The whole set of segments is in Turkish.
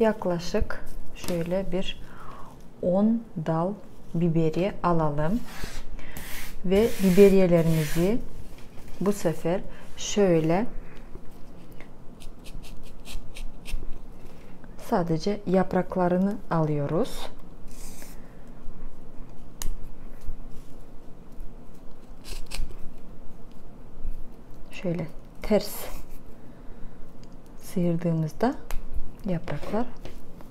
yaklaşık şöyle bir 10 dal biberiye alalım. Ve biberiyelerimizi bu sefer şöyle sadece yapraklarını alıyoruz. Şöyle ters sıyırdığımızda yapraklar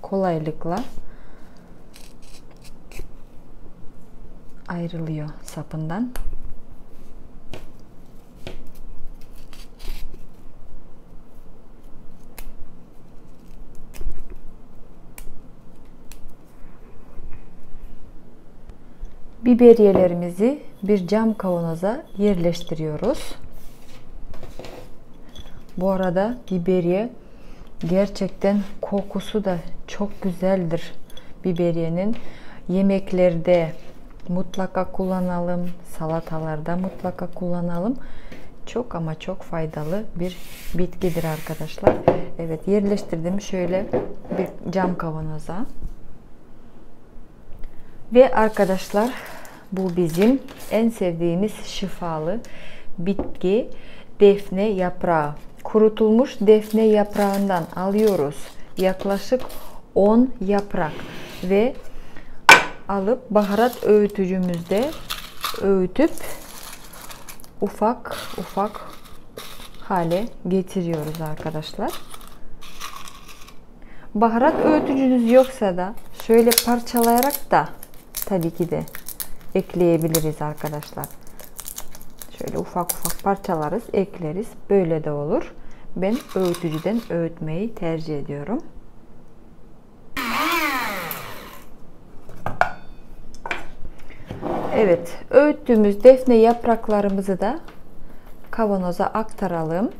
kolaylıkla ayrılıyor sapından. Biberiyelerimizi bir cam kavanoza yerleştiriyoruz. Bu arada biberiye gerçekten kokusu da çok güzeldir. Biberiyenin yemeklerde mutlaka kullanalım, salatalarda mutlaka kullanalım. Çok ama çok faydalı bir bitkidir arkadaşlar. Evet yerleştirdim şöyle bir cam kavanoza. Ve arkadaşlar bu bizim en sevdiğimiz şifalı bitki defne yaprağı. Kurutulmuş defne yaprağından alıyoruz. Yaklaşık 10 yaprak ve alıp baharat öğütücümüzde öğütüp ufak ufak hale getiriyoruz arkadaşlar. Baharat öğütücünüz yoksa da şöyle parçalayarak da tabii ki de ekleyebiliriz arkadaşlar. Şöyle ufak ufak parçalarız, ekleriz. Böyle de olur. Ben öğütücüden öğütmeyi tercih ediyorum. Evet, öğüttüğümüz defne yapraklarımızı da kavanoza aktaralım.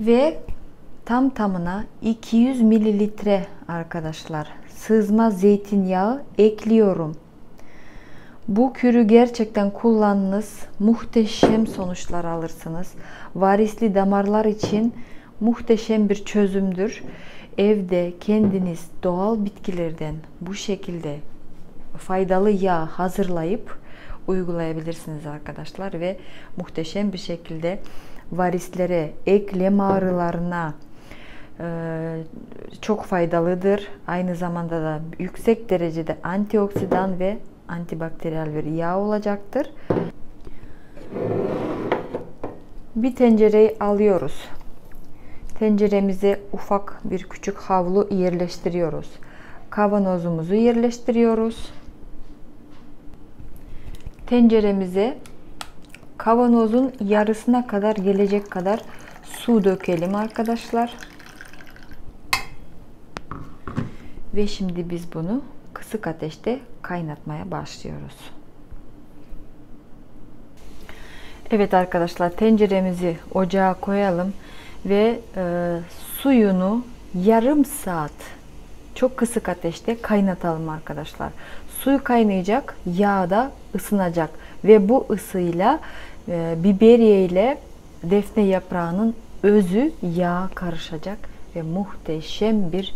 Ve tam tamına 200 mililitre arkadaşlar sızma zeytinyağı ekliyorum. Bu kürü gerçekten kullanınız. Muhteşem sonuçlar alırsınız. Varisli damarlar için muhteşem bir çözümdür. Evde kendiniz doğal bitkilerden bu şekilde faydalı yağ hazırlayıp uygulayabilirsiniz arkadaşlar ve muhteşem bir şekilde varislere, eklem ağrılarına çok faydalıdır. Aynı zamanda da yüksek derecede antioksidan ve antibakteriyel bir yağ olacaktır. Bir tencereyi alıyoruz. Tenceremize ufak bir küçük havlu yerleştiriyoruz. Kavanozumuzu yerleştiriyoruz. Tenceremize kavanozun yarısına kadar gelecek kadar su dökelim arkadaşlar. Ve şimdi biz bunu kısık ateşte kaynatmaya başlıyoruz. Evet arkadaşlar tenceremizi ocağa koyalım ve e, suyunu yarım saat çok kısık ateşte kaynatalım arkadaşlar. Suyu kaynayacak, yağ da ısınacak ve bu ısıyla e, biberiye ile defne yaprağının özü yağ karışacak ve muhteşem bir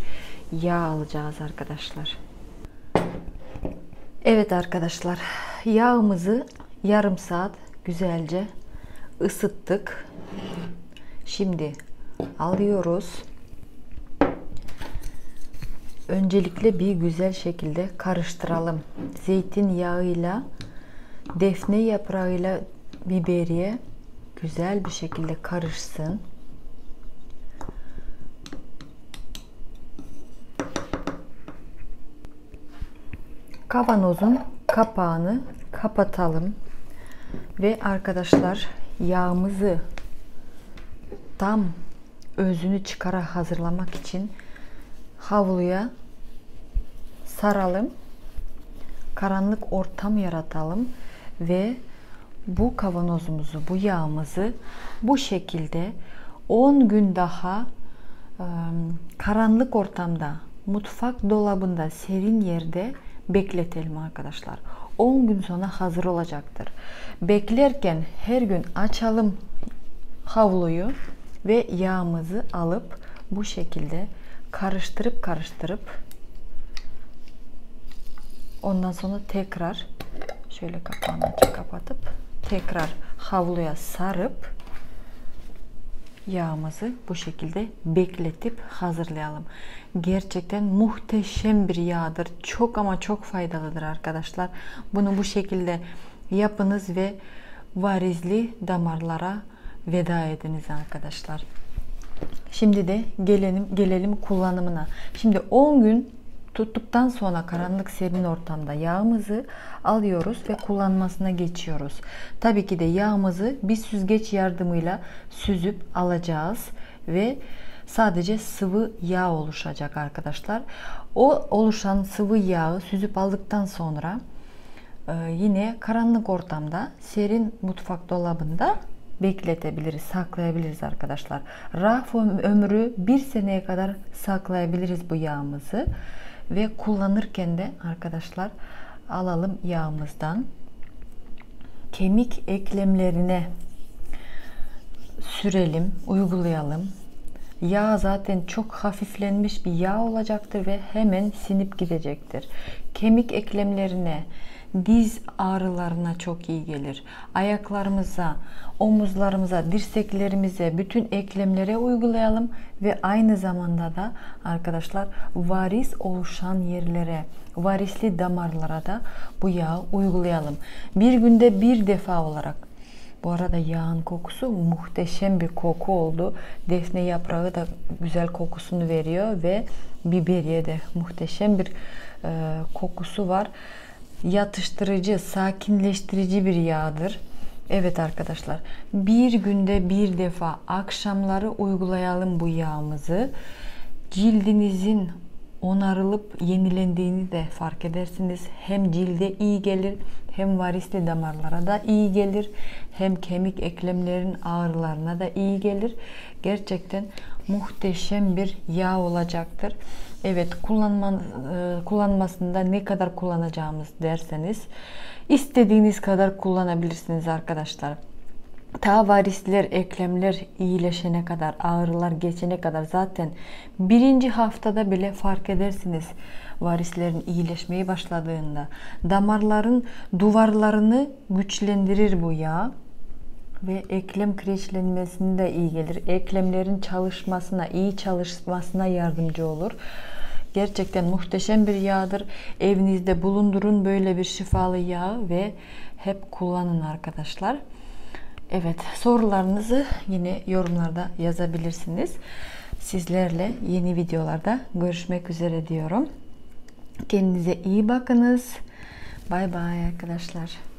yağ alacağız arkadaşlar. Evet arkadaşlar yağımızı yarım saat güzelce ısıttık. Şimdi alıyoruz. Öncelikle bir güzel şekilde karıştıralım. Zeytinyağıyla defne yaprağıyla biberiye güzel bir şekilde karışsın. Kavanozun kapağını kapatalım. Ve arkadaşlar yağımızı tam özünü çıkara hazırlamak için havluya saralım. Karanlık ortam yaratalım ve bu kavanozumuzu, bu yağımızı bu şekilde 10 gün daha karanlık ortamda, mutfak dolabında, serin yerde bekletelim arkadaşlar. 10 gün sonra hazır olacaktır. Beklerken her gün açalım havluyu ve yağımızı alıp bu şekilde karıştırıp karıştırıp ondan sonra tekrar şöyle kapağını açıp kapatıp tekrar havluya sarıp yağımızı bu şekilde bekletip hazırlayalım. Gerçekten muhteşem bir yağdır. Çok ama çok faydalıdır arkadaşlar. Bunu bu şekilde yapınız ve varizli damarlara veda ediniz arkadaşlar. Şimdi de gelelim gelelim kullanımına. Şimdi 10 gün tuttuktan sonra karanlık serin ortamda yağımızı alıyoruz ve kullanmasına geçiyoruz. Tabii ki de yağımızı bir süzgeç yardımıyla süzüp alacağız ve sadece sıvı yağ oluşacak arkadaşlar. O oluşan sıvı yağı süzüp aldıktan sonra e, yine karanlık ortamda serin mutfak dolabında bekletebiliriz, saklayabiliriz arkadaşlar. Raf ömrü bir seneye kadar saklayabiliriz bu yağımızı ve kullanırken de arkadaşlar alalım yağımızdan kemik eklemlerine sürelim, uygulayalım. Yağ zaten çok hafiflenmiş bir yağ olacaktır ve hemen sinip gidecektir. Kemik eklemlerine, diz ağrılarına çok iyi gelir. Ayaklarımıza, omuzlarımıza, dirseklerimize, bütün eklemlere uygulayalım ve aynı zamanda da arkadaşlar varis oluşan yerlere, varisli damarlara da bu yağı uygulayalım. Bir günde bir defa olarak bu arada yağın kokusu muhteşem bir koku oldu. Defne yaprağı da güzel kokusunu veriyor ve biberiye de muhteşem bir e, kokusu var yatıştırıcı, sakinleştirici bir yağdır. Evet arkadaşlar bir günde bir defa akşamları uygulayalım bu yağımızı. Cildinizin onarılıp yenilendiğini de fark edersiniz. Hem cilde iyi gelir hem varisli damarlara da iyi gelir. Hem kemik eklemlerin ağrılarına da iyi gelir. Gerçekten muhteşem bir yağ olacaktır. Evet kullanman, e, kullanmasında ne kadar kullanacağımız derseniz istediğiniz kadar kullanabilirsiniz arkadaşlar. Ta varisler, eklemler iyileşene kadar, ağrılar geçene kadar zaten birinci haftada bile fark edersiniz varislerin iyileşmeye başladığında. Damarların duvarlarını güçlendirir bu yağ ve eklem kireçlenmesine de iyi gelir. Eklemlerin çalışmasına, iyi çalışmasına yardımcı olur. Gerçekten muhteşem bir yağdır. Evinizde bulundurun böyle bir şifalı yağ ve hep kullanın arkadaşlar. Evet sorularınızı yine yorumlarda yazabilirsiniz. Sizlerle yeni videolarda görüşmek üzere diyorum. Kendinize iyi bakınız. Bay bay arkadaşlar.